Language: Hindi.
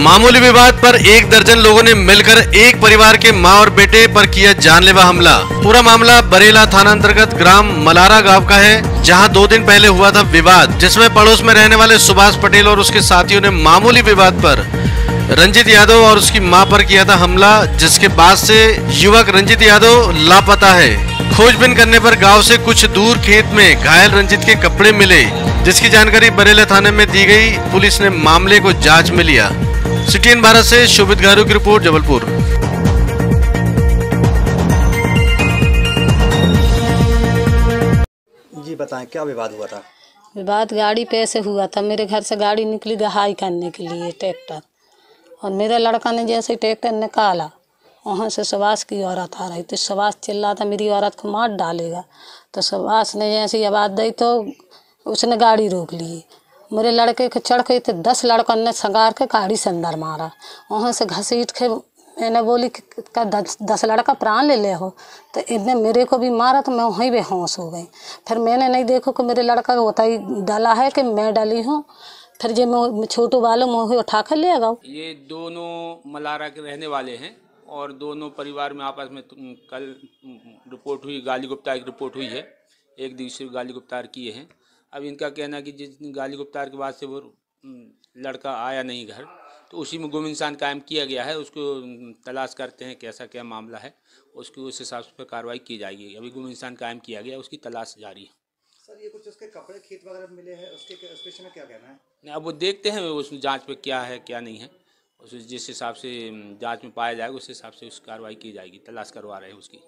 मामूली विवाद पर एक दर्जन लोगों ने मिलकर एक परिवार के माँ और बेटे पर किया जानलेवा हमला। पूरा मामला बरेला थाना अंतर्गत ग्राम मलारा गाँव का है, जहाँ दो दिन पहले हुआ था विवाद, जिसमें पड़ोस में रहने वाले सुभाष पटेल और उसके साथियों ने मामूली विवाद पर रंजित यादव और उसकी माँ पर किया था हमला, जिसके बाद से युवक रंजित यादव लापता है। खोजबीन करने पर गाँव से कुछ दूर खेत में घायल रंजित के कपड़े मिले, जिसकी जानकारी बरेला थाने में दी गई। पुलिस ने मामले को जाँच में लिया। सिटीएन भारत से शोभित गारू की रिपोर्ट जबलपुर। जी बताएँ क्या विवाद हुआ था? विवाद गाड़ी पे से हुआ था। मेरे घर से गाड़ी निकली दहाई करने के लिए ट्रैक्टर। और मेरे लड़का ने जैसे ट्रैक्टर निकाला वहाँ से सुभाष की औरत आ रही थी। सुभाष चिल्ला था मेरी औरत को मार डालेगा। तो सुभाष ने जैसे आवाज़ दी तो उसने गाड़ी रोक ली। मेरे लड़के के चढ़ के थे दस लड़कों ने संगार के गाड़ी से अंदर मारा। वहाँ से घसीट के मैंने बोली कि, का दस दस लड़का प्राण ले ले हो। तो इनने मेरे को भी मारा तो मैं वहीं बेहोश हो गई। फिर मैंने नहीं देखो कि मेरे लड़का को ही डाला है कि मैं डाली हूँ। फिर जे मैं छोटू वालों मुँह उठा कर ले गया। ये दोनों मलारा के रहने वाले हैं और दोनों परिवार में आपस में कल रिपोर्ट हुई, गाली गुप्ता की रिपोर्ट हुई है। एक दूसरे गाली गुप्तार किए हैं। अब इनका कहना है कि जिस दिन गाली गुप्तार के बाद से वो लड़का आया नहीं घर तो उसी में गुम इंसान कायम किया गया है उसको तलाश करते हैं कैसा क्या मामला है उसकी उस हिसाब से कार्रवाई की जाएगी। अभी गुम इंसान कायम किया गया उसकी तलाश जारी है। सर ये कुछ उसके कपड़े खेत वगैरह मिले हैं उसके में क्या कहना है? नहीं, अब वो देखते हैं उस जाँच पे क्या है क्या नहीं है। उस जिस हिसाब से जाँच में पाया जाएगा उस हिसाब से उस कार्रवाई की जाएगी तलाश करवा रहे हैं उसकी।